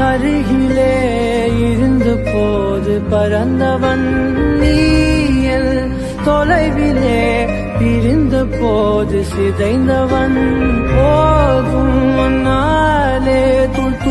அருகிலே இருந்த போது பறந்தவன் நீயல் தொலைவிலே பிரிந்த போது சிதைந்தவன் போகும் நாளே நாள்